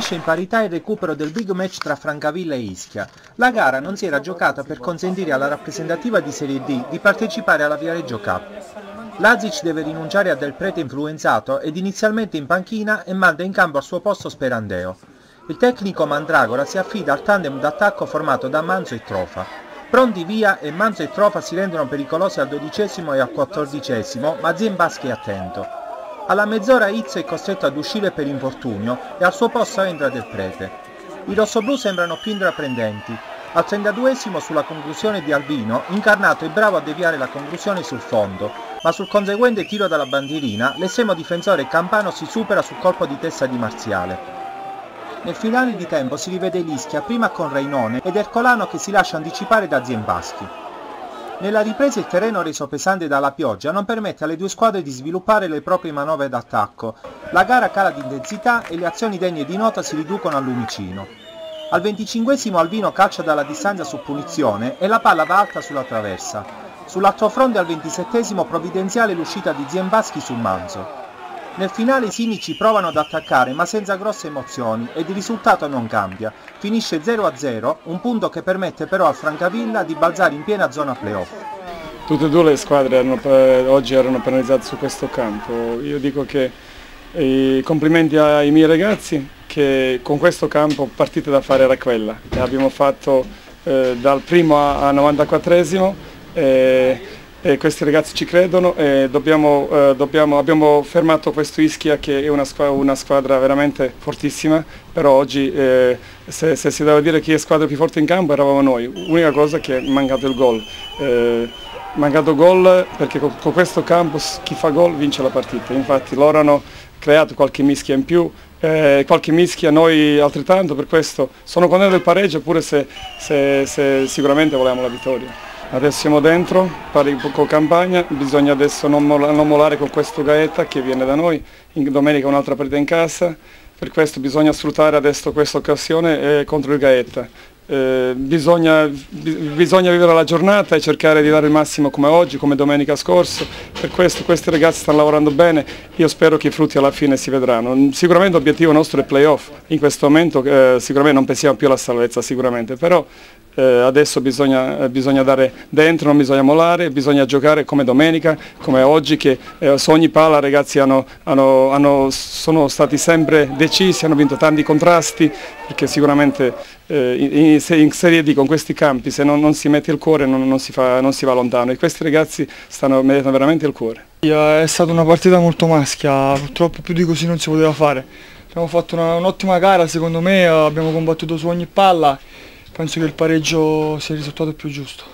finisce in parità il recupero del big match tra Francavilla e Ischia. La gara non si era giocata per consentire alla rappresentativa di Serie D di partecipare alla Viareggio Cup. Lazic deve rinunciare a Del Prete influenzato ed inizialmente in panchina e manda in campo al suo posto Sperandeo. Il tecnico Mandragora si affida al tandem d'attacco formato da Manzo e Trofa. Pronti via e Manzo e Trofa si rendono pericolosi al dodicesimo e al quattordicesimo, ma Ziembaschi è attento. Alla mezz'ora Izzo è costretto ad uscire per infortunio e al suo posto entra Del Prete. I rossoblù sembrano più intraprendenti, al 32esimo sulla conclusione di Albino, Incarnato è bravo a deviare la conclusione sul fondo, ma sul conseguente tiro dalla bandierina, l'estremo difensore Campano si supera sul colpo di testa di Marziale. Nel finale di tempo si rivede l'Ischia prima con Reinone ed Ercolano che si lascia anticipare da Ziembaschi. Nella ripresa il terreno reso pesante dalla pioggia non permette alle due squadre di sviluppare le proprie manovre d'attacco. La gara cala di intensità e le azioni degne di nota si riducono al lumicino. Al 25 Albino calcia dalla distanza su punizione e la palla va alta sulla traversa. Sull'altro fronte al 27 provvidenziale l'uscita di Ziembaschi sul Manzo. Nel finale i sinici provano ad attaccare ma senza grosse emozioni ed il risultato non cambia. Finisce 0-0, un punto che permette però al Francavilla di balzare in piena zona playoff. Tutte e due le squadre erano, oggi erano penalizzate su questo campo. Io dico che i complimenti ai miei ragazzi che con questo campo partita da fare era quella. E abbiamo fatto eh, dal primo a, 94esimo e, e, questi ragazzi ci credono e dobbiamo, eh, dobbiamo, abbiamo fermato questo Ischia che è una squadra, una squadra veramente fortissima, però oggi eh, se, se, si deve dire chi è squadra più forte in campo eravamo noi, l'unica cosa che è mancato il gol. Eh, mancato gol perché con, con questo campo chi fa gol vince la partita, infatti loro hanno creato qualche mischia in più, eh, qualche mischia, noi altrettanto, per questo sono contento del pareggio pure se, se, se sicuramente volevamo la vittoria. Adesso siamo dentro, pari con campagna, bisogna adesso non, mollare, non molare con questo Gaeta che viene da noi, in domenica un'altra partita in casa, per questo bisogna sfruttare adesso questa occasione eh, contro il Gaeta. Eh, bisogna, bisogna, vivere la giornata e cercare di dare il massimo come oggi, come domenica scorsa, per questo questi ragazzi stanno lavorando bene, io spero che i frutti alla fine si vedranno. Sicuramente l'obiettivo nostro è playoff, in questo momento eh, sicuramente non pensiamo più alla salvezza sicuramente, però eh, adesso bisogna, bisogna, dare dentro, non bisogna mollare, bisogna giocare come domenica, come oggi che eh, su ogni palla i ragazzi hanno, hanno, hanno, sono stati sempre decisi, hanno vinto tanti contrasti, perché sicuramente eh, in, in, Serie D con questi campi se non, non si mette il cuore non, non, si fa, non, si va lontano e questi ragazzi stanno mettendo veramente il cuore. È stata una partita molto maschia, purtroppo più di così non si poteva fare. Abbiamo fatto un'ottima gara secondo me, abbiamo combattuto su ogni palla, penso che il pareggio sia il risultato più giusto.